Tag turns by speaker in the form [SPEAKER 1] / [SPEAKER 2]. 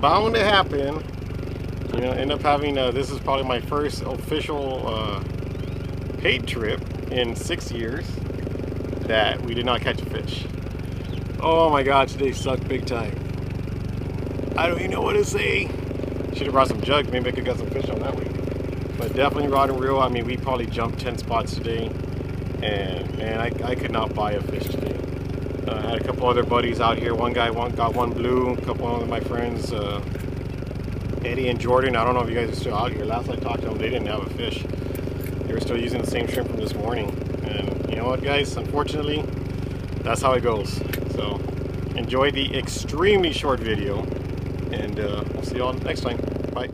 [SPEAKER 1] bound to happen. You know, end up having, uh, this is probably my first official uh, paid trip in six years that we did not catch a fish. Oh my god, today sucked big time. I don't even know what to say. Should have brought some jugs, maybe I could get some fish on that week. But definitely rod and reel, I mean, we probably jumped 10 spots today. And man, I, I could not buy a fish today. Uh, I had a couple other buddies out here. One guy one got one blue, a couple of my friends, uh, Eddie and Jordan. I don't know if you guys are still out here. Last I talked to them, they didn't have a fish. They were still using the same shrimp from this morning. And you know what, guys? Unfortunately, that's how it goes. So enjoy the extremely short video, and uh, we'll see you all next time. Bye.